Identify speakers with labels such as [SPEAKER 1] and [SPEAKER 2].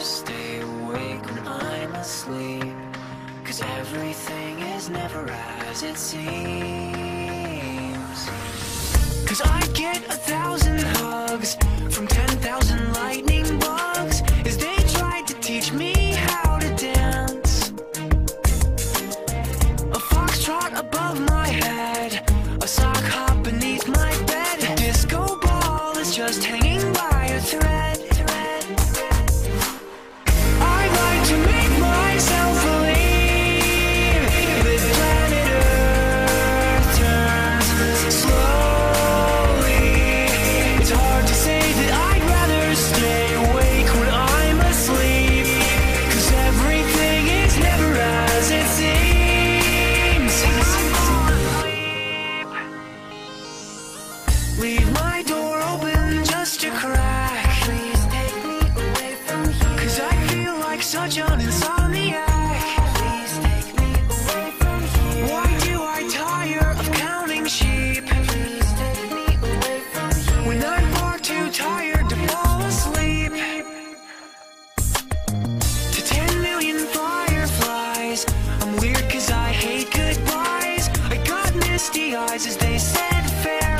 [SPEAKER 1] to stay awake when I'm asleep. Cause everything is never as it seems. Cause I get a thousand hugs from ten thousand lightning bugs As they try to teach me how to dance. A foxtrot above my head A sock hop beneath my bed. A disco ball is just hanging by a thread. Leave my door open just a crack. Please take me away from I feel like such an insomniac. Please take me away from here. Why do I tire of counting sheep? Please take me away from here. When I'm too tired to fall asleep. To 10 million fireflies. I'm weird cause I hate goodbyes. I got misty eyes as they said farewell.